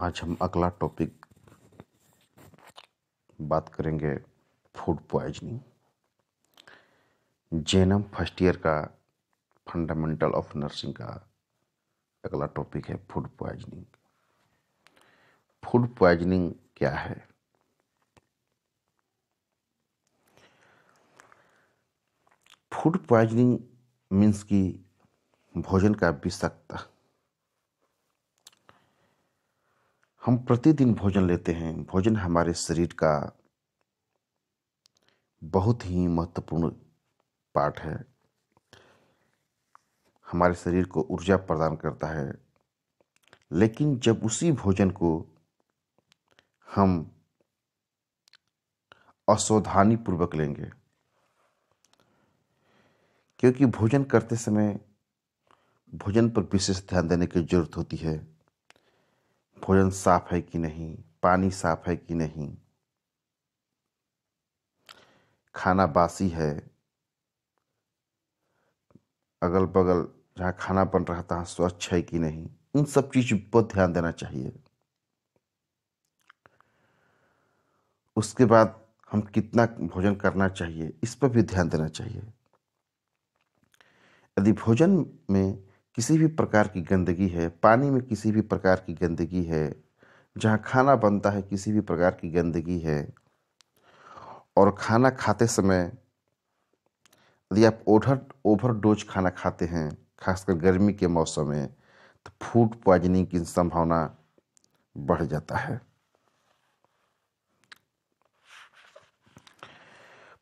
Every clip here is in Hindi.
आज हम अगला टॉपिक बात करेंगे food poisoning GNM first year का फंडामेंटल ऑफ़ नर्सिंग का अगला टॉपिक है फ़ूड पॉइजनिंग फ़ूड पॉइजनिंग क्या है? फ़ूड पॉइजनिंग मीन्स की भोजन का विषाक्तता। हम प्रतिदिन भोजन लेते हैं। भोजन हमारे शरीर का बहुत ही महत्वपूर्ण पार्ट है। हमारे शरीर को ऊर्जा प्रदान करता है। लेकिन जब उसी भोजन को हम असावधानी पूर्वक लेंगे, क्योंकि भोजन करते समय भोजन पर विशेष ध्यान देने की ज़रूरत होती है। भोजन साफ़ है कि नहीं, पानी साफ़ है कि नहीं? खाना बासी है। अगल बगल जहाँ खाना बन रहा था स्वच्छ है कि नहीं? इन सब चीज़ पर ध्यान देना चाहिए। उसके बाद हम कितना भोजन करना चाहिए, इस पर भी ध्यान देना चाहिए। यदि भोजन में किसी भी प्रकार की गंदगी है, पानी में किसी भी प्रकार की गंदगी है, जहाँ खाना बनता है किसी भी प्रकार की गंदगी है, और खाना खाते समय यदि आप ओवर ओवर डोज खाना खाते हैं, खासकर गर्मी के मौसम में तो फ़ूड पॉइजनिंग की संभावना बढ़ जाता है।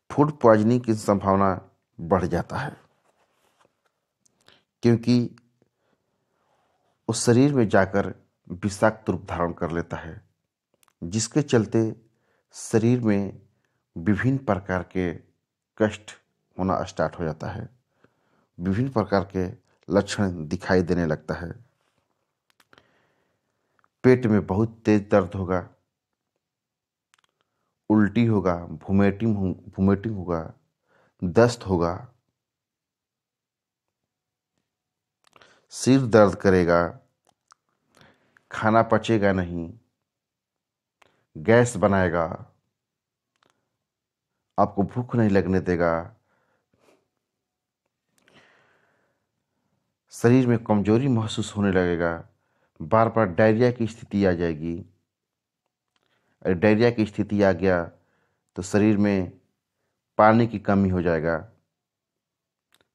फ़ूड पॉइजनिंग की संभावना बढ़ जाता है। क्योंकि उस शरीर में जाकर विषाक्त रूप धारण कर लेता है, जिसके चलते शरीर में विभिन्न प्रकार के कष्ट होना स्टार्ट हो जाता है। विभिन्न प्रकार के लक्षण दिखाई देने लगता है। पेट में बहुत तेज दर्द होगा, उल्टी होगा वोमेटिंग वोमेटिंग होगा, दस्त होगा सिर दर्द करेगा, खाना पचेगा नहीं, गैस बनाएगा, आपको भूख नहीं लगने देगा। शरीर में कमज़ोरी महसूस होने लगेगा बार बार डायरिया की स्थिति आ जाएगी। अगर डायरिया की स्थिति आ गया तो शरीर में पानी की कमी हो जाएगा,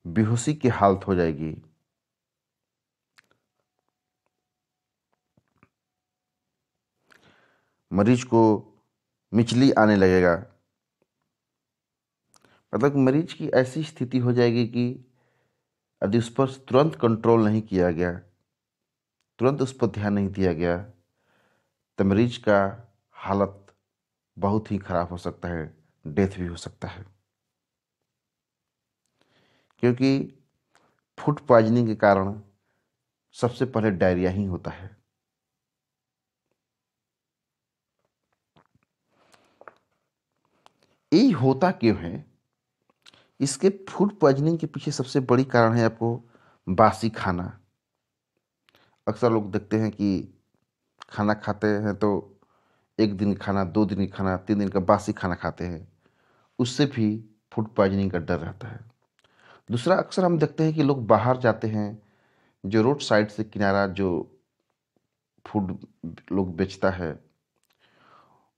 बेहोशी की हालत हो जाएगी। मरीज़ को मिचली आने लगेगा। मतलब मरीज़ की ऐसी स्थिति हो जाएगी कि यदि उस पर तुरंत कंट्रोल नहीं किया गया, तुरंत उस पर ध्यान नहीं दिया गया तो मरीज़ का हालत बहुत ही खराब हो सकता है डेथ भी हो सकता है। क्योंकि फ़ूड पॉइजनिंग के कारण सबसे पहले डायरिया ही होता है। यही होता क्यों है? इसके फ़ूड पॉइजनिंग के पीछे सबसे बड़ी कारण है आपको बासी खाना। अक्सर लोग देखते हैं कि खाना खाते हैं तो एक दिन खाना, दो दिन खाना, तीन दिन का बासी खाना खाते हैं। उससे भी फ़ूड पॉइजनिंग का डर रहता है। दूसरा, अक्सर हम देखते हैं कि लोग बाहर जाते हैं, जो रोड साइड से किनारा जो फ़ूड लोग बेचता है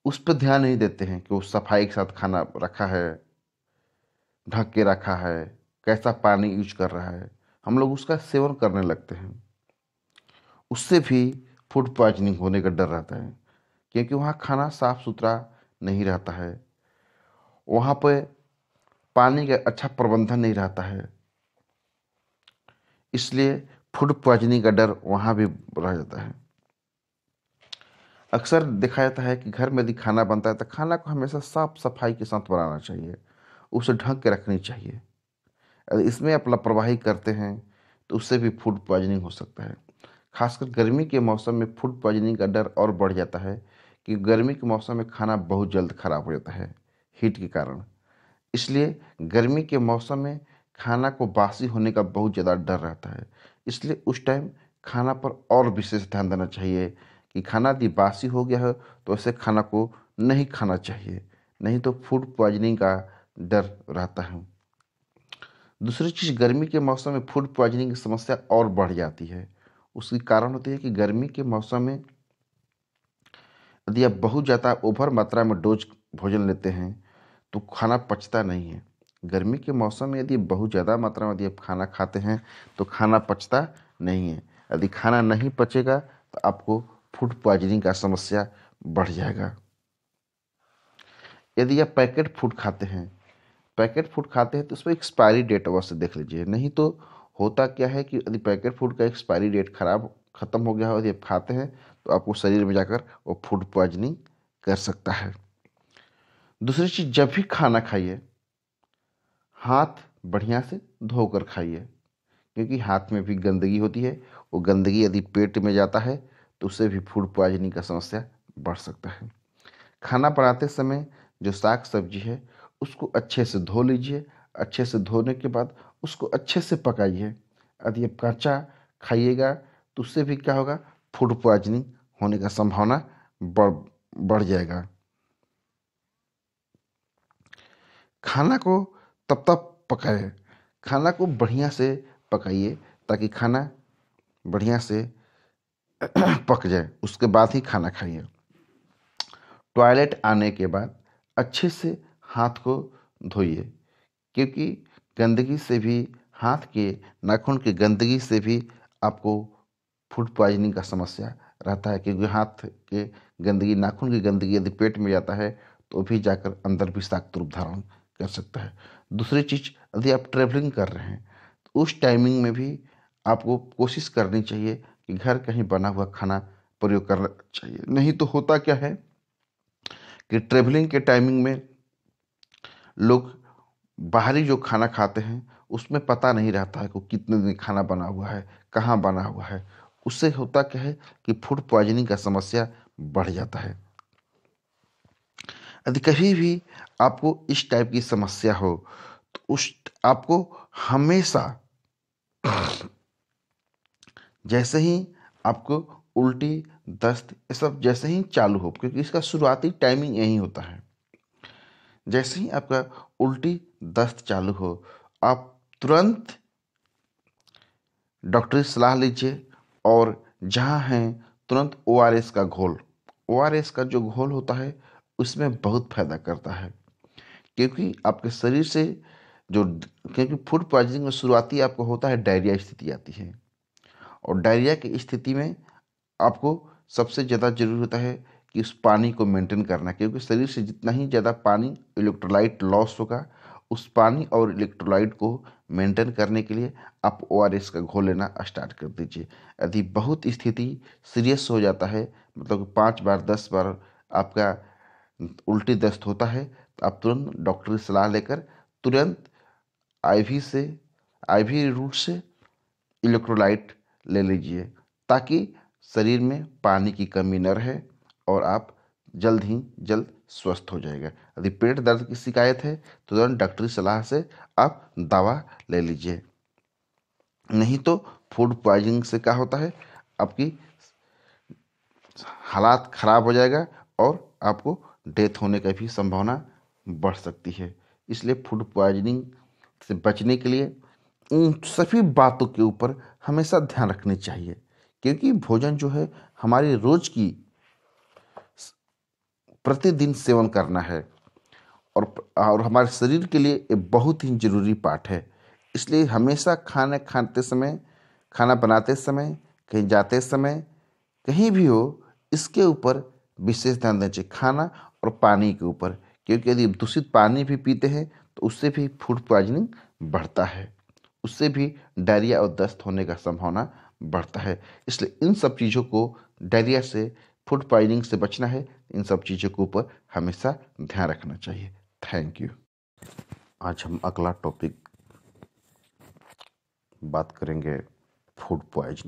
उस पर ध्यान नहीं देते हैं कि वो सफ़ाई के साथ खाना रखा है, ढक के रखा है, कैसा पानी यूज़ कर रहा है। हम लोग उसका सेवन करने लगते हैं। उससे भी फ़ूड पॉइजनिंग होने का डर रहता है, क्योंकि वहाँ खाना साफ़ सुथरा नहीं रहता है। वहाँ पे पानी का अच्छा प्रबंधन नहीं रहता है। इसलिए फ़ूड पॉइजनिंग का डर वहाँ भी रह जाता है। अक्सर देखा जाता है कि घर में यदि खाना बनता है तो खाना को हमेशा साफ़ सफ़ाई के साथ बनाना चाहिए। उसे ढक के रखनी चाहिए। अगर इसमें आप लापरवाही करते हैं तो उससे भी फ़ूड पॉइजनिंग हो सकता है। खासकर गर्मी के मौसम में फ़ूड पॉइजनिंग का डर और बढ़ जाता है कि गर्मी के मौसम में खाना बहुत जल्द खराब हो जाता है हीट के कारण। इसलिए गर्मी के मौसम में खाना को बासी होने का बहुत ज़्यादा डर रहता है। इसलिए उस टाइम खाना पर और विशेष ध्यान देना चाहिए कि खाना यदि बासी हो गया है तो ऐसे खाना को नहीं खाना चाहिए। नहीं तो फ़ूड पॉइजनिंग का डर रहता है। दूसरी चीज़, गर्मी के मौसम में फ़ूड पॉइजनिंग की समस्या और बढ़ जाती है। उसकी कारण होती है कि गर्मी के मौसम में यदि आप बहुत ज़्यादा ओवर मात्रा में डोज भोजन लेते हैं तो खाना पचता नहीं है। गर्मी के मौसम में यदि बहुत ज़्यादा मात्रा में यदि आप खाना खाते हैं तो खाना पचता नहीं है। यदि खाना नहीं पचेगा तो आपको फ़ूड पॉइजनिंग का समस्या बढ़ जाएगा। यदि आप पैकेट फ़ूड खाते हैं, पैकेट फ़ूड खाते हैं तो उसमें एक्सपायरी डेट अवश्य देख लीजिए। नहीं तो होता क्या है कि यदि पैकेट फ़ूड का एक्सपायरी डेट खराब ख़त्म हो गया हो, यदि आप खाते हैं तो आपको शरीर में जाकर वो फ़ूड पॉइजनिंग कर सकता है। दूसरी चीज़, जब भी खाना खाइए, हाथ बढ़िया से धोकर खाइए, क्योंकि हाथ में भी गंदगी होती है। वो गंदगी यदि पेट में जाता है तो उससे भी फ़ूड पॉइजनिंग का समस्या बढ़ सकता है। खाना बनाते समय जो साग सब्ज़ी है, उसको अच्छे से धो लीजिए। अच्छे से धोने के बाद उसको अच्छे से पकाइए। यदि आप कच्चा खाइएगा तो उससे भी क्या होगा? फ़ूड पॉइजनिंग होने का संभावना बढ़ बढ़ जाएगा। खाना को तब तक पकाए। खाना को बढ़िया से पकाइए, ताकि खाना बढ़िया से पक जाए, उसके बाद ही खाना खाइए। टॉयलेट आने के बाद अच्छे से हाथ को धोइए, क्योंकि गंदगी से भी हाथ के, नाखून की गंदगी से भी आपको फ़ूड पॉइजनिंग का समस्या रहता है, क्योंकि हाथ के गंदगी, नाखून की गंदगी यदि पेट में जाता है तो भी जाकर अंदर विषाक्त रूप धारण कर सकता है। दूसरी चीज़, यदि आप ट्रेवलिंग कर रहे हैं तो उस टाइमिंग में भी आपको कोशिश करनी चाहिए कि घर कहीं बना हुआ खाना प्रयोग करना चाहिए। नहीं तो होता क्या है कि ट्रेवलिंग के टाइमिंग में लोग बाहरी जो खाना खाते हैं, उसमें पता नहीं रहता है कि कितने दिन खाना बना हुआ है, कहाँ बना हुआ है। उससे होता क्या है कि फ़ूड पॉइजनिंग का समस्या बढ़ जाता है। यदि कभी भी आपको इस टाइप की समस्या हो तो उस, आपको हमेशा जैसे ही आपको उल्टी, दस्त, ये सब जैसे ही चालू हो, क्योंकि इसका शुरुआती टाइमिंग यही होता है। जैसे ही आपका उल्टी, दस्त चालू हो, आप तुरंत डॉक्टरी सलाह लीजिए और जहाँ हैं, तुरंत ओआरएस का घोल। ओआरएस का जो घोल होता है, उसमें बहुत फ़ायदा करता है। क्योंकि आपके शरीर से जो क्योंकि फ़ूड पॉइजनिंग में शुरुआती आपको होता है डायरिया स्थिति आती है। और डायरिया की स्थिति में आपको सबसे ज़्यादा ज़रूरी होता है कि उस पानी को मेंटेन करना, क्योंकि शरीर से जितना ही ज़्यादा पानी इलेक्ट्रोलाइट लॉस होगा, उस पानी और इलेक्ट्रोलाइट को मेंटेन करने के लिए आप ओआरएस का घोल लेना स्टार्ट कर दीजिए। यदि बहुत स्थिति सीरियस हो जाता है मतलब पाँच बार, दस बार आपका उल्टी दस्त होता है तो आप तुरंत डॉक्टर की सलाह लेकर तुरंत आईवी से आईवी रूट से इलेक्ट्रोलाइट ले लीजिए, ताकि शरीर में पानी की कमी न रहे और आप जल्द ही जल्द स्वस्थ हो जाएगा। यदि पेट दर्द की शिकायत है तो तुरंत डॉक्टरी सलाह से आप दवा ले लीजिए। नहीं तो फ़ूड पॉइजनिंग से क्या होता है, आपकी हालात खराब हो जाएगा और आपको डेथ होने का भी संभावना बढ़ सकती है। इसलिए फ़ूड पॉइजनिंग से बचने के लिए इन सभी बातों के ऊपर हमेशा ध्यान रखनी चाहिए, क्योंकि भोजन जो है हमारी रोज की प्रतिदिन सेवन करना है और और हमारे शरीर के लिए एक बहुत ही ज़रूरी पार्ट है। इसलिए हमेशा खाना खाते समय, खाना बनाते समय, कहीं जाते समय, कहीं भी हो, इसके ऊपर विशेष ध्यान देना चाहिए, खाना और पानी के ऊपर, क्योंकि यदि दूषित पानी भी पीते हैं तो उससे भी फ़ूड पॉइजनिंग बढ़ता है। उससे भी डायरिया और दस्त होने का संभावना बढ़ता है। इसलिए इन सब चीज़ों को डायरिया से, फ़ूड पॉइजनिंग से बचना है। इन सब चीज़ों के ऊपर हमेशा ध्यान रखना चाहिए। Thank you. आज हम अगला टॉपिक बात करेंगे फ़ूड पॉइजनिंग।